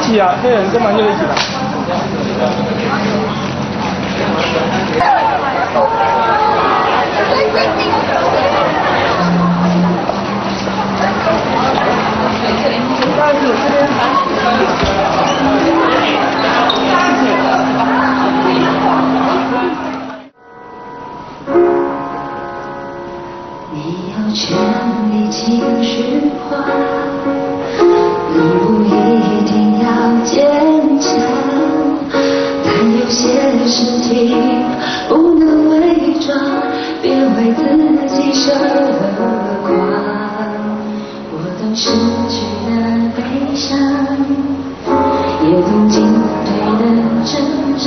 起啊，黑人跟蛮就一起的。你要全力情绪化，有些事情不能伪装，别为自己设了框。我懂失去的悲伤，也懂进退的挣扎。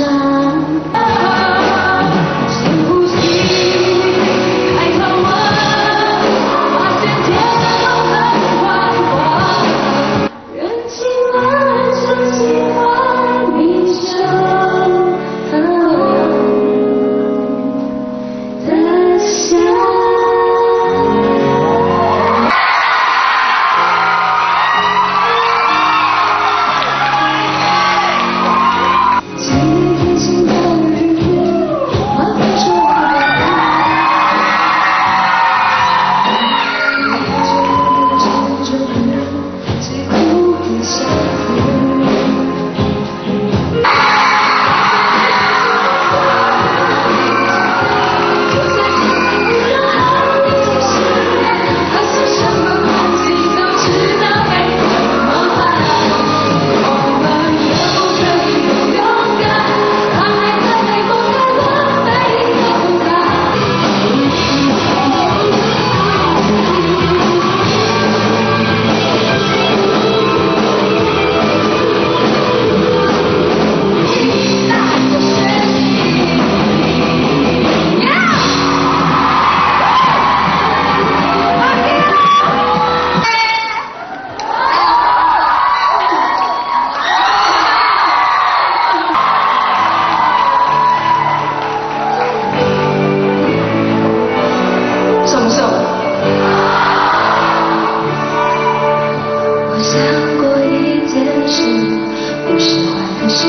不是坏的事，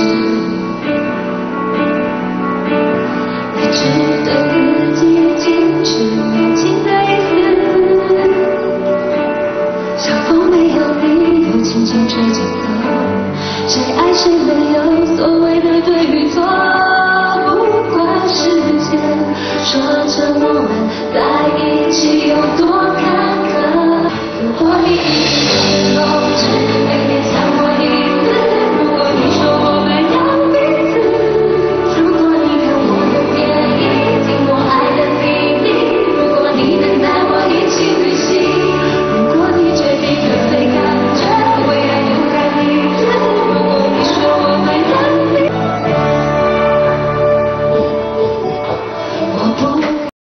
也值得自己坚持年轻的意思。相逢没有理由，轻轻吹起走，谁爱谁没有所谓的对与错，不管时间说着